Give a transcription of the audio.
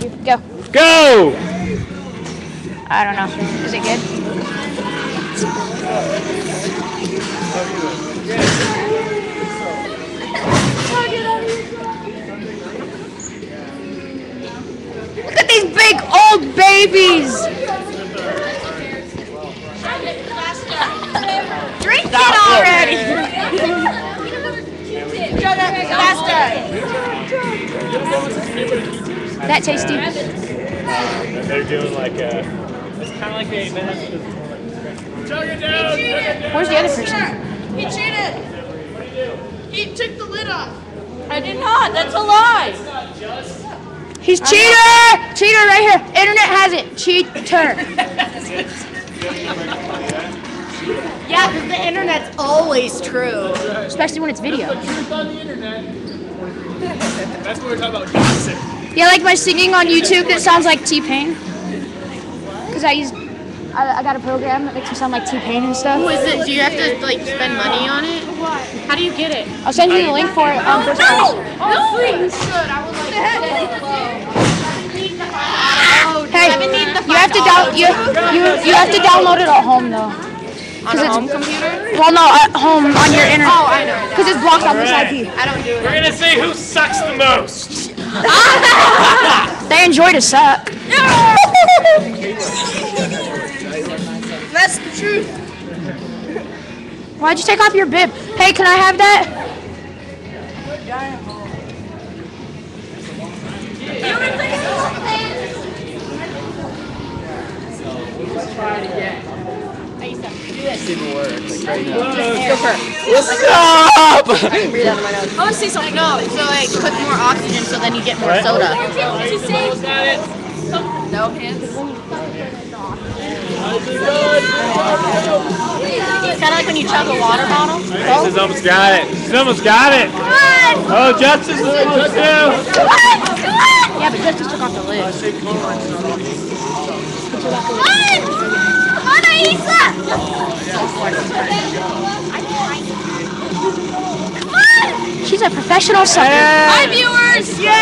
You go. Go! I don't know. Is it good? Look at these big old babies. That tasty. They're doing like a. It's kind of like the event. Chug it down! Chug it down! Where's the other person? He cheated. What do you do? He took the lid off. I did not. That's a lie. He's cheater! Cheater right here. Internet has it. Cheater. Yeah, because the internet's always true. Especially when it's video. Truth on the internet. That's what we're talking about. Gossip. Yeah, like my singing on YouTube that sounds like T Pain. Cause I use, I, I got a program that makes me sound like T Pain and stuff. Who is it? Do you have to like spend money on it? How do you get it? I'll send you the link for it. Um, first class. No, please. Good. I would like Hey, you have to down, you, you, you have to download it at home though. on a home computer. Well, no, at home on your internet. Oh, I know. Cause it's blocked on this IP. I don't do it. We're gonna see who sucks the most. They enjoy to suck. That's the truth. Why'd you take off your bib? Hey, can I have that? What's up? I want to say something. No, so like put more oxygen, so then you get more Right. soda. Got it. No hands. It's kind of like when you chug a water bottle. She's almost got it. She's almost got it. Oh, Justice is almost too. Yeah, but Justice took off the lid. She's a professional sucker. Hi, viewers! Yay!